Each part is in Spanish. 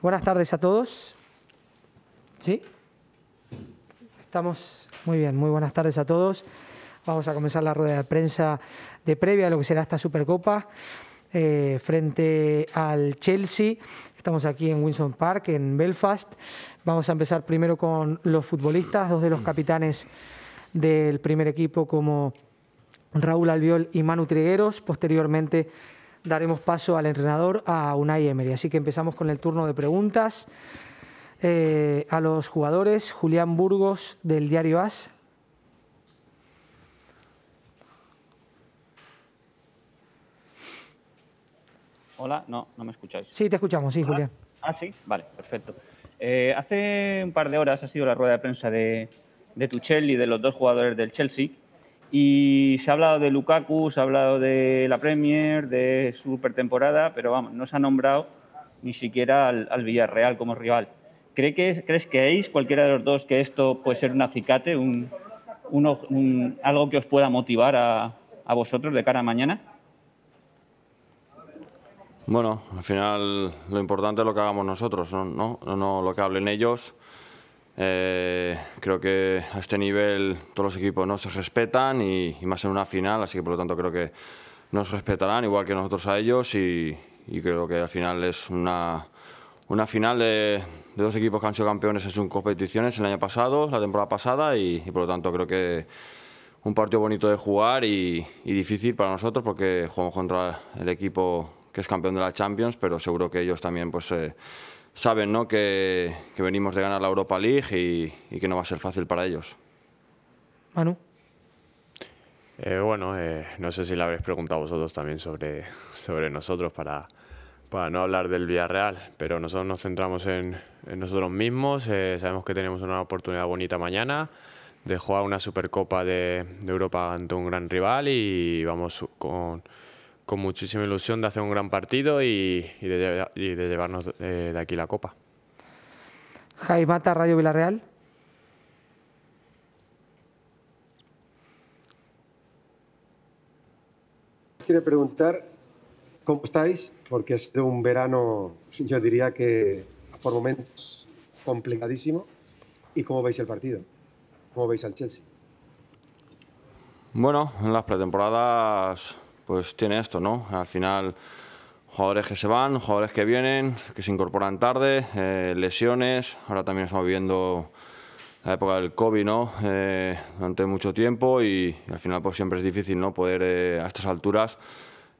Buenas tardes a todos. ¿Sí? Estamos muy bien, muy buenas tardes a todos. Vamos a comenzar la rueda de prensa de previa a lo que será esta Supercopa eh, frente al Chelsea. Estamos aquí en Winson Park, en Belfast. Vamos a empezar primero con los futbolistas, dos de los capitanes del primer equipo como Raúl Albiol y Manu Trigueros. Posteriormente daremos paso al entrenador, a Unai Emery. Así que empezamos con el turno de preguntas. Eh, a los jugadores, Julián Burgos del diario AS. Hola, no, no me escucháis. Sí, te escuchamos, sí, Julián. Ah, sí, vale, perfecto. Eh, hace un par de horas ha sido la rueda de prensa de, de Tuchel y de los dos jugadores del Chelsea y se ha hablado de Lukaku, se ha hablado de la Premier, de su pretemporada, pero vamos, no se ha nombrado ni siquiera al, Villarreal como rival. ¿Cree que, ¿Crees que cualquiera de los dos, que esto puede ser un acicate, un, algo que os pueda motivar a, a, vosotros de cara a mañana? Bueno, al final lo importante es lo que hagamos nosotros, no, no, no lo que hablen ellos. Eh, creo que a este nivel todos los equipos no se respetan y, más en una final, así que por lo tanto creo que nos respetarán igual que nosotros a ellos y, creo que al final es una, una final de, dos equipos que han sido campeones en sus competiciones el año pasado, la temporada pasada y, por lo tanto creo que un partido bonito de jugar y, difícil para nosotros porque jugamos contra el equipo que es campeón de la Champions, pero seguro que ellos también pues eh, saben ¿no? que, venimos de ganar la Europa League y, que no va a ser fácil para ellos. Manu. Eh, bueno, eh, no sé si le habréis preguntado a vosotros también sobre, sobre nosotros para, para no hablar del Villarreal, pero nosotros nos centramos en, nosotros mismos, eh, sabemos que tenemos una oportunidad bonita mañana de jugar una Supercopa de, de Europa ante un gran rival y vamos con con muchísima ilusión de hacer un gran partido y, de, llevarnos de, aquí la copa. Mata, Radio Villarreal. Quiero preguntar cómo estáis, porque ha sido un verano, yo diría que por momentos complicadísimo. ¿Y cómo veis el partido? ¿Cómo veis al Chelsea? Bueno, en las pretemporadas pues tiene esto, ¿no? Al final, jugadores que se van, jugadores que vienen, que se incorporan tarde, eh, lesiones, ahora también estamos viviendo la época del COVID, ¿no? Eh, durante mucho tiempo y, al final pues siempre es difícil, ¿no? Poder eh, a estas alturas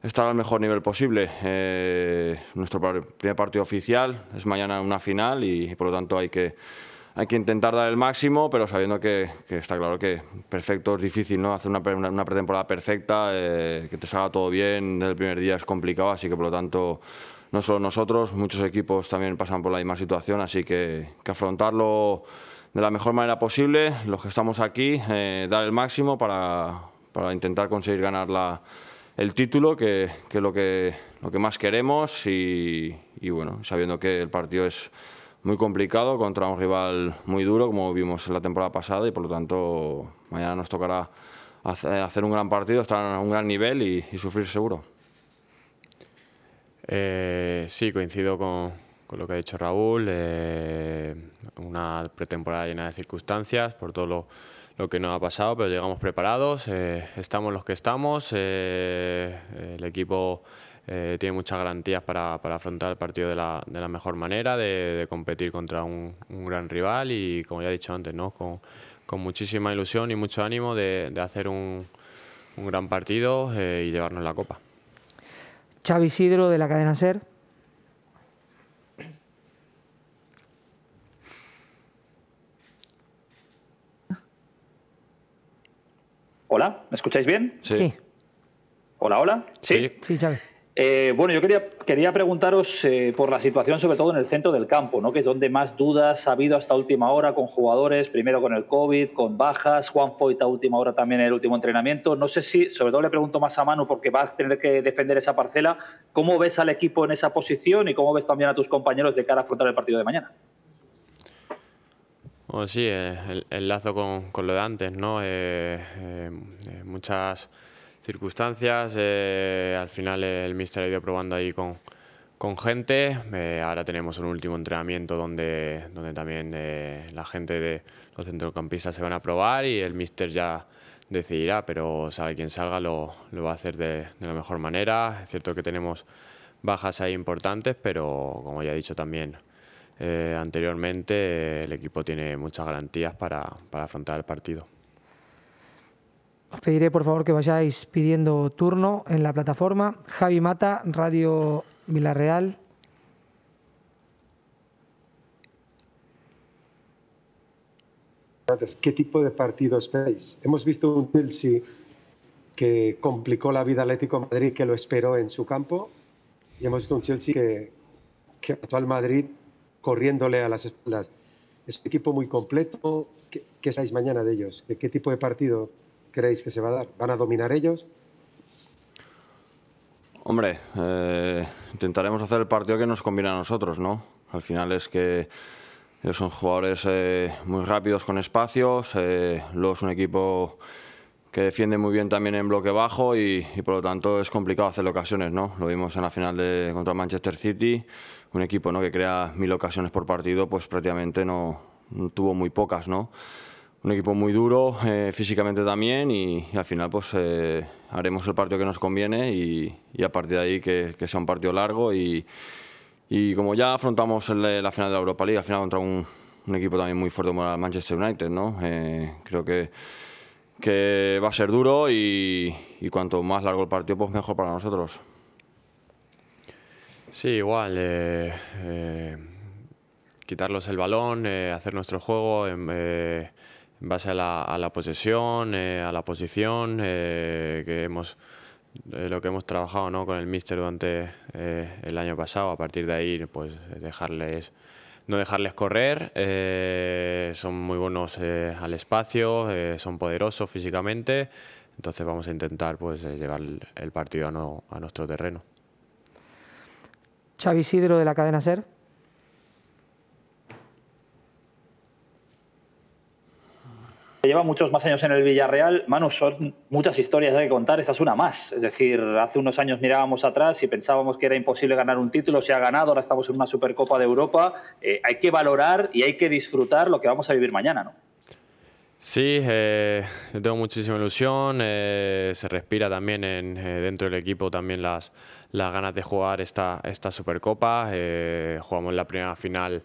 estar al mejor nivel posible. nuestro primer partido oficial es mañana una final y por lo tanto hay que hay que intentar dar el máximo, pero sabiendo que, está claro que perfecto es difícil, ¿no? Hacer una, una, pretemporada perfecta, eh, que te salga todo bien desde el primer día es complicado, así que por lo tanto no solo nosotros, muchos equipos también pasan por la misma situación, así que, que afrontarlo de la mejor manera posible, los que estamos aquí, eh, dar el máximo para, para intentar conseguir ganar la, el título, que, es lo que, lo que más queremos y, y bueno, sabiendo que el partido es muy complicado contra un rival muy duro, como vimos en la temporada pasada, y por lo tanto mañana nos tocará hacer un gran partido, estar a un gran nivel y, sufrir seguro. Eh, sí, coincido con, lo que ha dicho Raúl. Eh, una pretemporada llena de circunstancias por todo lo, que nos ha pasado, pero llegamos preparados, eh, estamos los que estamos, el equipo eh, tiene muchas garantías para, afrontar el partido de la, mejor manera, de, competir contra un, gran rival y, como ya he dicho antes, ¿no? con, muchísima ilusión y mucho ánimo de, hacer un, gran partido eh, y llevarnos la copa. Xavi Sidro de la cadena SER. Hola, ¿me escucháis bien? Sí. Hola, hola. Sí, sí, Xavi. Eh, bueno, yo quería, quería preguntaros eh, por la situación, sobre todo en el centro del campo, ¿no? que es donde más dudas ha habido hasta última hora con jugadores, primero con el COVID, con bajas, Juan Foyt a última hora también en el último entrenamiento. No sé si, sobre todo le pregunto más a Manu porque va a tener que defender esa parcela. ¿Cómo ves al equipo en esa posición y cómo ves también a tus compañeros de cara a afrontar el partido de mañana? Sí, eh, el, lazo con, con, lo de antes, ¿no? muchas circunstancias. Eh, al final el míster ha ido probando ahí con, con gente. Eh, ahora tenemos un último entrenamiento donde, donde también eh, la gente de los centrocampistas se van a probar y el míster ya decidirá, pero sabe quien salga lo, lo va a hacer de, de, la mejor manera. Es cierto que tenemos bajas ahí importantes, pero como ya he dicho también anteriormente, el equipo tiene muchas garantías para, para afrontar el partido. Os pediré por favor que vayáis pidiendo turno en la plataforma. Javi Mata, Radio Villarreal. ¿Qué tipo de partido esperáis? Hemos visto un Chelsea que complicó la vida Atlético Madrid, que lo esperó en su campo, y hemos visto un Chelsea que, que mató al Madrid corriéndole a las espaldas. Es un equipo muy completo. ¿Qué, qué mañana de ellos? ¿Qué, ¿Qué tipo de partido creéis que se va a dar? ¿Van a dominar ellos? Hombre, eh, intentaremos hacer el partido que nos conviene a nosotros, ¿no? Al final es que ellos son jugadores eh, muy rápidos con espacios, eh, luego es un equipo que defiende muy bien también en bloque bajo y, por lo tanto es complicado hacer ocasiones, ¿no? Lo vimos en la final de, contra Manchester City, un equipo ¿no? que crea mil ocasiones por partido, pues prácticamente no, no tuvo muy pocas, ¿no? Un equipo muy duro eh, físicamente también y, al final pues eh, haremos el partido que nos conviene y, a partir de ahí que, sea un partido largo y, como ya afrontamos el, la final de la Europa League, al final contra un, equipo también muy fuerte como el Manchester United, ¿no? Eh, creo que, que va a ser duro y, cuanto más largo el partido pues mejor para nosotros. Sí, igual. Eh, eh, quitarlos el balón, hacer nuestro juego en base a la, a la posesión, eh, a la posición, eh, que hemos, eh, lo que hemos trabajado ¿no? con el míster durante el año pasado. A partir de ahí, pues dejarles, no dejarles correr. son muy buenos al espacio, son poderosos físicamente. Entonces vamos a intentar pues, llevar el partido a, no, a nuestro terreno. Xavi Sidro de la cadena SER. Lleva muchos más años en el Villarreal. Manu, son muchas historias que contar. Esta es una más. Es decir, hace unos años mirábamos atrás y pensábamos que era imposible ganar un título. Se ha ganado, ahora estamos en una Supercopa de Europa. Eh, hay que valorar y hay que disfrutar lo que vamos a vivir mañana, ¿no? Sí, eh, tengo muchísima ilusión. Eh, se respira también en, dentro del equipo también las, las ganas de jugar esta, esta Supercopa. jugamos la primera final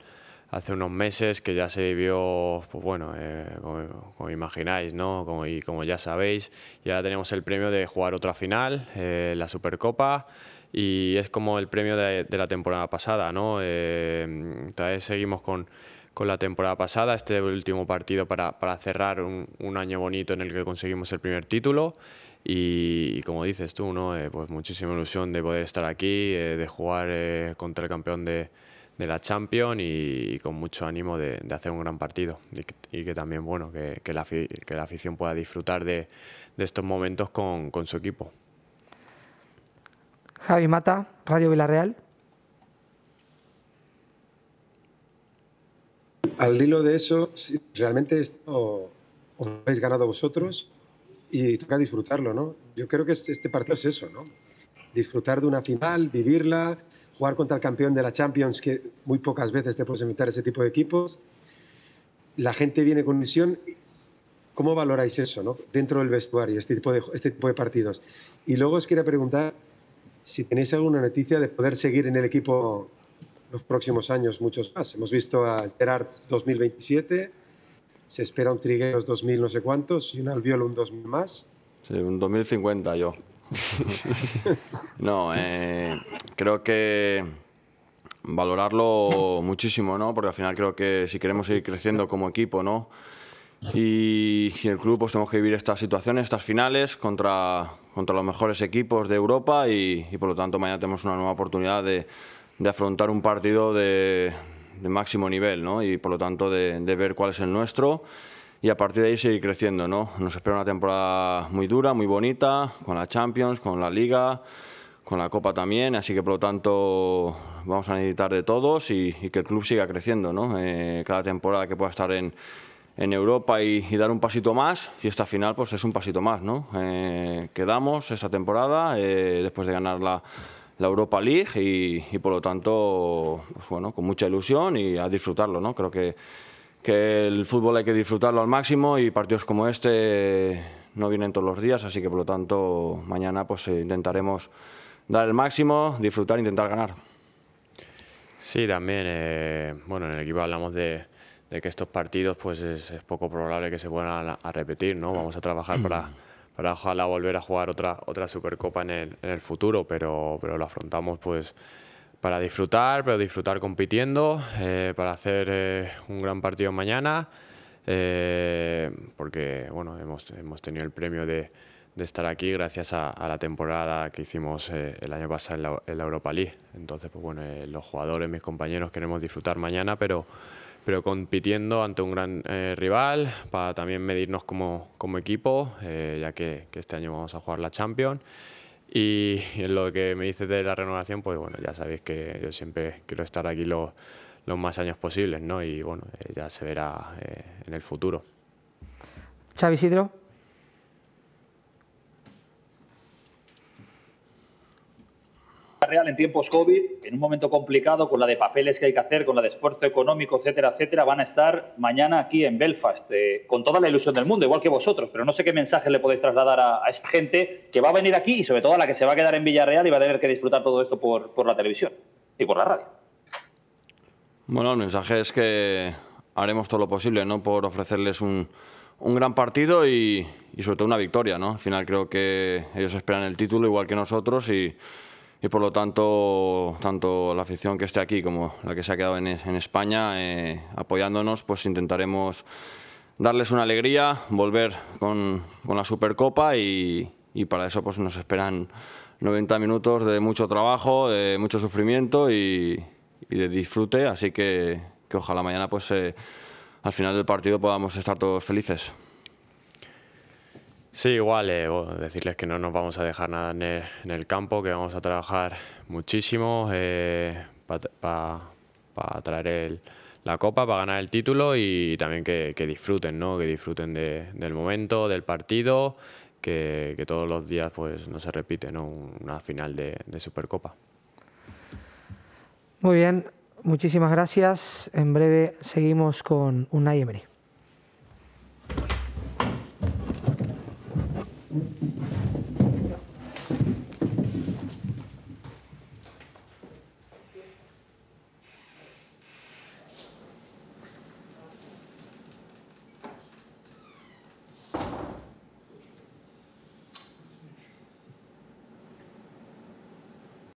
hace unos meses que ya se vivió, pues bueno, eh, como, como, imagináis, ¿no? Como, y como ya sabéis, y ahora tenemos el premio de jugar otra final, eh, la Supercopa, y es como el premio de, de la temporada pasada, ¿no? Eh, seguimos con, con, la temporada pasada, este último partido para, para cerrar un, un, año bonito en el que conseguimos el primer título. Y, y como dices tú, ¿no? Eh, pues muchísima ilusión de poder estar aquí, eh, de jugar contra el campeón de, de la Champions y, y, con mucho ánimo de, de hacer un gran partido y que, y que también bueno que, que, la, que, la, afición pueda disfrutar de, de estos momentos con, con, su equipo. Javi Mata, Radio Villarreal. Al hilo de eso, realmente esto os habéis ganado vosotros y toca disfrutarlo, ¿no? Yo creo que este partido es eso, ¿no? Disfrutar de una final, vivirla, jugar contra el campeón de la Champions, que muy pocas veces te puedes invitar ese tipo de equipos. La gente viene con misión. ¿Cómo valoráis eso ¿no? dentro del vestuario, este tipo, de, este tipo de partidos? Y luego os quería preguntar si tenéis alguna noticia de poder seguir en el equipo los próximos años, muchos más. Hemos visto a Gerard 2027, se espera un Trigueros 2000 no sé cuántos y un Albiol un 2000 más. Sí, un 2050 yo. no, eh, creo que valorarlo muchísimo, ¿no? Porque al final creo que si queremos seguir creciendo como equipo, ¿no? Y, y el club pues tenemos que vivir estas situaciones, estas finales contra, contra los mejores equipos de Europa y, y por lo tanto mañana tenemos una nueva oportunidad de, de afrontar un partido de, de, máximo nivel, ¿no? Y por lo tanto de, de ver cuál es el nuestro y a partir de ahí seguir creciendo. ¿no? Nos espera una temporada muy dura, muy bonita, con la Champions, con la Liga, con la Copa también, así que por lo tanto vamos a necesitar de todos y, que el club siga creciendo. ¿no? Eh, cada temporada que pueda estar en, en Europa y, y, dar un pasito más, y esta final pues es un pasito más. ¿no? Eh, quedamos esta temporada, eh, después de ganar la, la Europa League y, por lo tanto, pues bueno, con mucha ilusión y a disfrutarlo, ¿no? Creo que, que el fútbol hay que disfrutarlo al máximo y partidos como este no vienen todos los días, así que por lo tanto mañana pues intentaremos dar el máximo, disfrutar, intentar ganar. Sí, también, eh, bueno, en el equipo hablamos de, que estos partidos pues es, poco probable que se vuelvan a, repetir, ¿no? Vamos a trabajar para, para ojalá volver a jugar otra, otra Supercopa en el, en el futuro, pero, pero lo afrontamos pues para disfrutar, pero disfrutar compitiendo, eh, para hacer eh, un gran partido mañana, porque bueno, hemos, hemos tenido el premio de de estar aquí gracias a, la temporada que hicimos eh, el año pasado en la, Europa League. Entonces, pues bueno, eh, los jugadores, mis compañeros, queremos disfrutar mañana, pero, pero compitiendo ante un gran eh, rival para también medirnos como, como equipo, ya que, este año vamos a jugar la Champions. Y, en lo que me dices de la renovación, pues bueno, ya sabéis que yo siempre quiero estar aquí los, los más años posibles, ¿no? Y bueno, ya se verá en el futuro. Xavi Sidro. Real en tiempos COVID, en un momento complicado, con la de papeles que hay que hacer, con la de esfuerzo económico, etcétera, etcétera, van a estar mañana aquí en Belfast, eh, con toda la ilusión del mundo, igual que vosotros, pero no sé qué mensaje le podéis trasladar a, esta gente que va a venir aquí y sobre todo a la que se va a quedar en Villarreal y va a tener que disfrutar todo esto por, por la televisión y por la radio. Bueno, el mensaje es que haremos todo lo posible ¿no? por ofrecerles un, un gran partido y, y sobre todo una victoria. ¿no? Al final creo que ellos esperan el título igual que nosotros y y por lo tanto, tanto la afición que esté aquí como la que se ha quedado en, España eh, apoyándonos, pues intentaremos darles una alegría, volver con, la Supercopa y, para eso pues nos esperan 90 minutos de mucho trabajo, de mucho sufrimiento y, de disfrute, así que, ojalá mañana pues eh, al final del partido podamos estar todos felices. Sí, igual, eh, decirles que no nos vamos a dejar nada en el, campo, que vamos a trabajar muchísimo eh, para traer la copa, para ganar el título y también que, disfruten, ¿no? que disfruten del momento, del partido, que, todos los días pues, no se repite ¿no? una final de, de Supercopa. Muy bien, muchísimas gracias. En breve seguimos con Unai Emery.